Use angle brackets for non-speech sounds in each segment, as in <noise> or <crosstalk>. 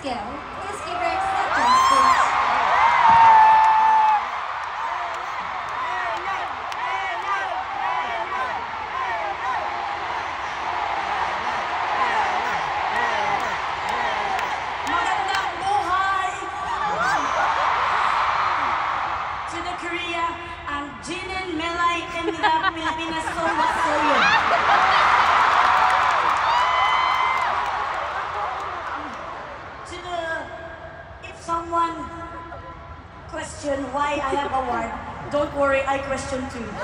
scale. Please give her acceptance, please. Korea, ang Jinin Melai Kanila Pilipinas Sowa Soyo. Someone question why I have award, don't worry, I question too. <laughs>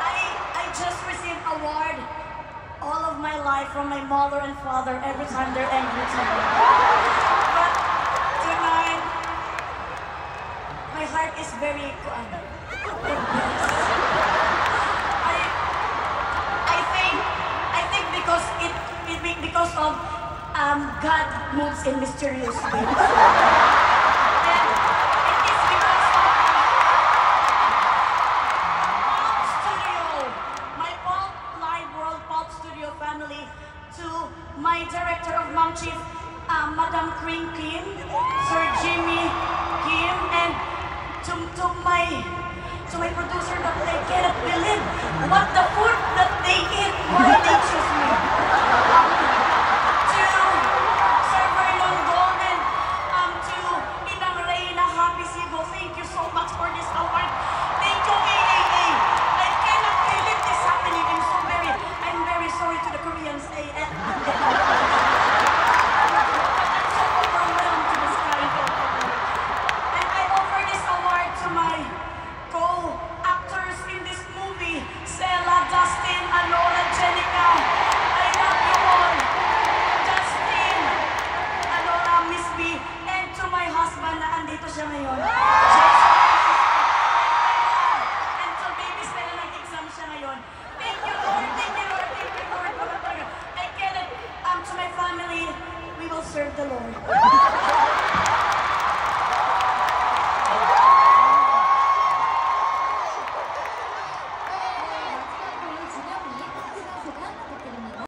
I, just received award all of my life from my mother and father every time they're angry to me. But tonight, my heart is very <laughs> I, I think I think because it, it be- because of um, God moves in mysterious ways. My Live World Studio family, to my director of Mom Chief, um, Madam Kim, Sir Jimmy Kim, and to, my to my producer Thank you, Lord. Thank you, Lord. Thank you, Lord. I to my family, we will serve the Lord.